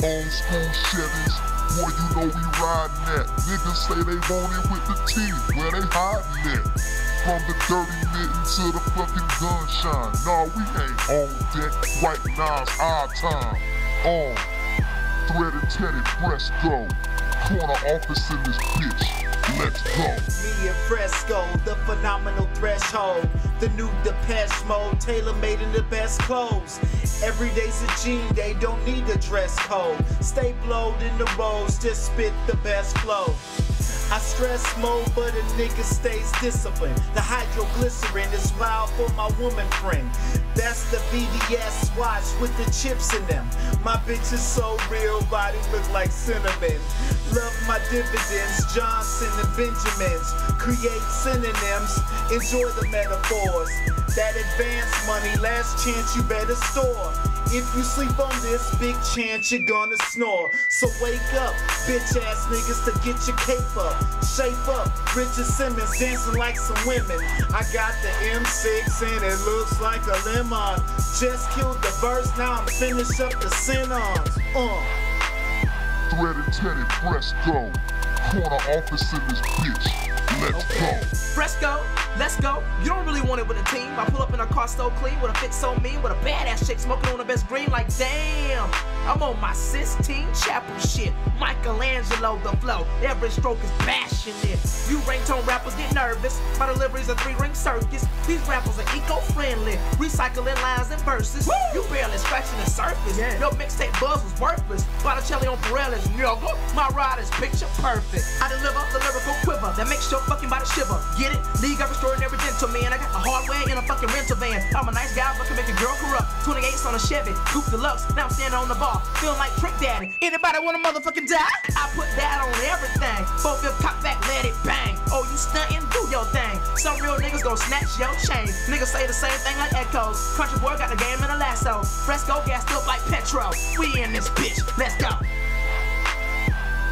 Old school Chevys, boy, you know we riding that. Niggas say they want it with the teeth, where they hiding it. From the dirty mitten to the fucking gunshine. Nah, we ain't on deck. Right now's our time. On. Thread Teddy, Teddy go. Corner office in this bitch. Let's go. Phenomenal threshold. The new Depeche Mode, tailor made in the best clothes. Every day's a jean day, don't need a dress code. Stay blowed in the roads, just spit the best flow. I stress mode, but a nigga stays disciplined. The hydroglycerin is wild for my woman friend. That's the VVS watch with the chips in them. My bitch is so real, body look like cinnamon. Love my dividends, Johnson and Benjamins. Create synonyms, enjoy the metaphors. That advance money, last chance you better store. If you sleep on this, big chance you're gonna snore. So wake up, bitch ass niggas, to get your cape up. Shape up, Richard Simmons dancing like some women. I got the M6 and it looks like a lemon. Just killed the verse, now I'm finish up the sentence. Uh. Thread and Teddy Fresco. Corner office in this bitch. Let's go. Fresco, let's go. You don't really want it with a team. I pull up in a car so clean with a fit so mean with a badass chick smoking on the best green. Like damn, I'm on my Sistine Chapel shit. Michelangelo the flow. Every stroke is bashing it. You ringtone rappers get nervous. My delivery's a three ring circus. These rappers are eco-friendly, recycling lines and verses. Woo! You barely scratching the surface. Yeah. Your mixtape buzz was worthless. Botticelli on Pirelli's, nigga. My ride is picture perfect. I deliver the lyrical quiver that makes your fucking body shiver. Get it? League of extraordinary gentleman. I got the hardware in a fucking rental van. I'm a nice guy, but can make a girl corrupt. 28s on a Chevy, Coupe Deluxe. Now I'm standing on the bar, feeling like Trick Daddy. Anybody wanna motherfucking die? I put that on everything. Both your cock back, let it bang. Oh, you stunting? Do your thing. Some real niggas gon' snatch your chain. Niggas say the same thing like echoes. Country boy got the game in a lasso. Fresco gassed up like Petro. We in this bitch. Let's go.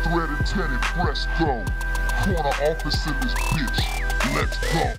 Thread and Teddy Fresco. Corner office in this bitch. Let's go.